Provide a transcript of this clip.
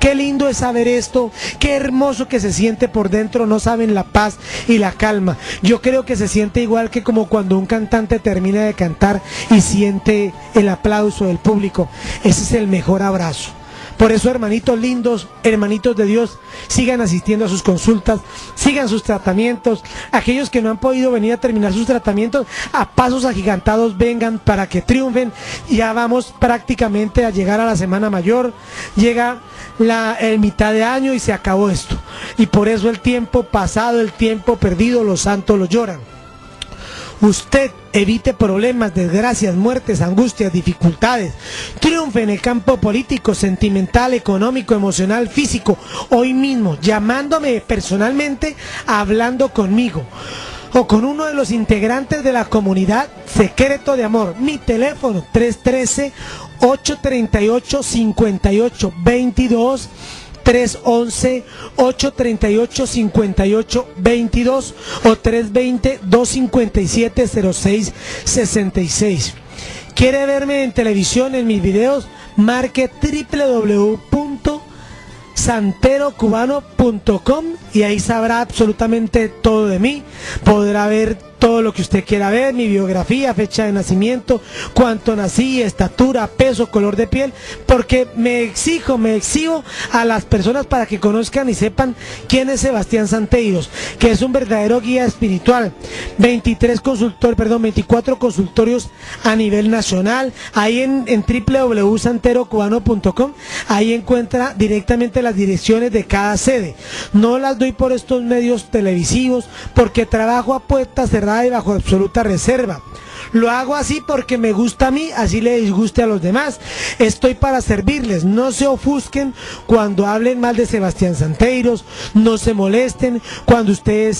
Qué lindo es saber esto, qué hermoso que se siente por dentro, no saben la paz y la calma. Yo creo que se siente igual que como cuando un cantante termina de cantar y siente el aplauso del público. Ese es el mejor abrazo. Por eso, hermanitos lindos, hermanitos de Dios, sigan asistiendo a sus consultas, sigan sus tratamientos. Aquellos que no han podido venir a terminar sus tratamientos, a pasos agigantados vengan para que triunfen. Ya vamos prácticamente a llegar a la Semana Mayor. Llega la mitad de año y se acabó esto. Y por eso el tiempo pasado, el tiempo perdido, los santos lo lloran. Usted evite problemas, desgracias, muertes, angustias, dificultades. Triunfe en el campo político, sentimental, económico, emocional, físico. Hoy mismo, llamándome personalmente, hablando conmigo o con uno de los integrantes de la comunidad Secreto de Amor. Mi teléfono 313 838 5822 311-838-5822 o 320-257-0666. ¿Quiere verme en televisión en mis videos? Marque www.santerocubano.com y ahí sabrá absolutamente todo de mí. Podrá ver todo lo que usted quiera ver, mi biografía, fecha de nacimiento, cuánto nací, estatura, peso, color de piel, porque me exijo, me exijo a las personas para que conozcan y sepan quién es Sebastián Santeiros, que es un verdadero guía espiritual. 23 consultor, perdón, 24 consultorios a nivel nacional, ahí en, en www.santerocubano.com, ahí encuentra directamente las direcciones de cada sede. No las doy por estos medios televisivos, porque trabajo a puertas cerradas y bajo absoluta reserva. Lo hago así porque me gusta a mí, así le disguste a los demás. Estoy para servirles. No se ofusquen cuando hablen mal de Sebastián Santeiros. No se molesten cuando ustedes